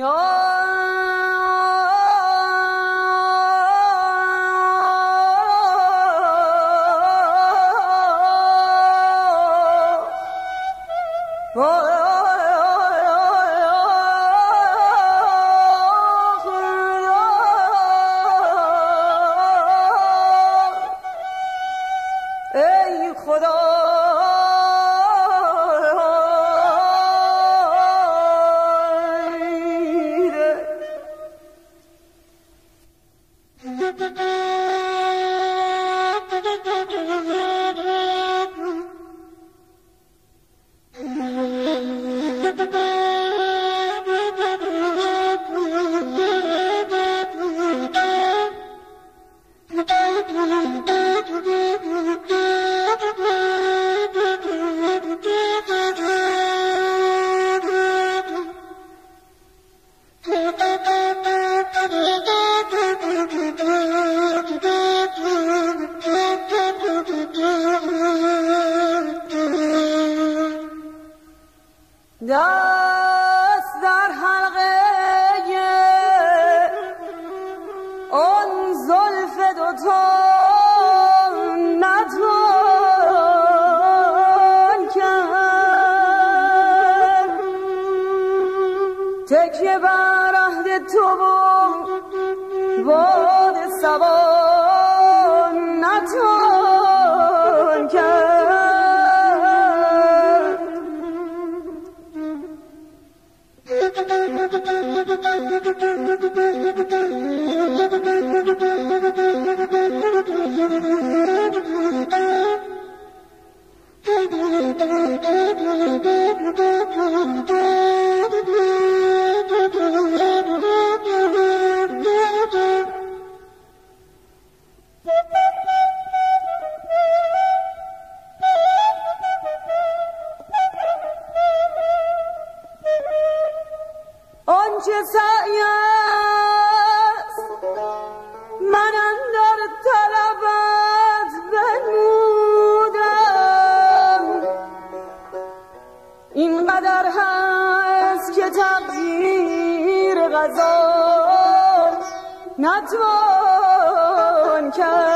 Oh. زبان نتوان آنچه سعی است من اندر طلبت بنمودم اینقدر هست که تقدیر غذا نتوان کرد.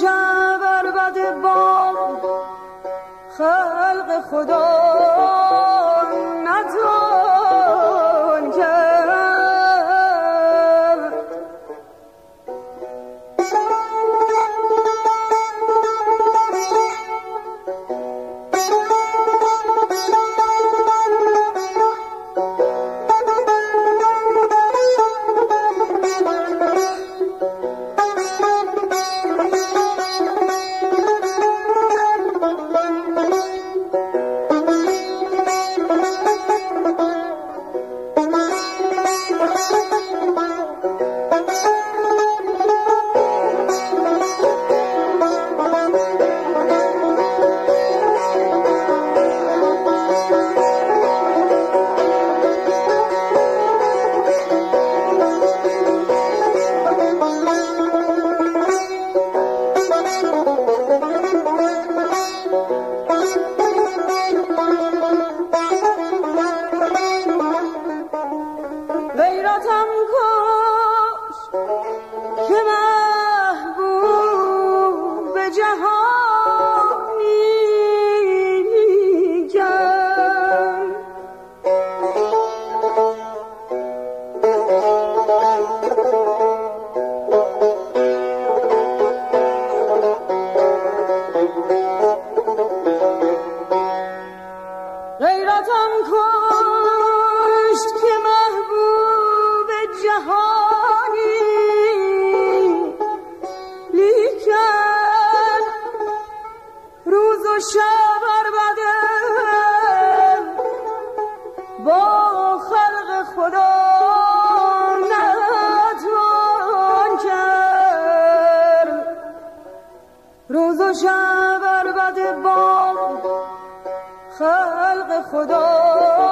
تو بر بد بام. خلق خدا जहां با خلق خدا نتوان کرد. روز و شب با خلق خدا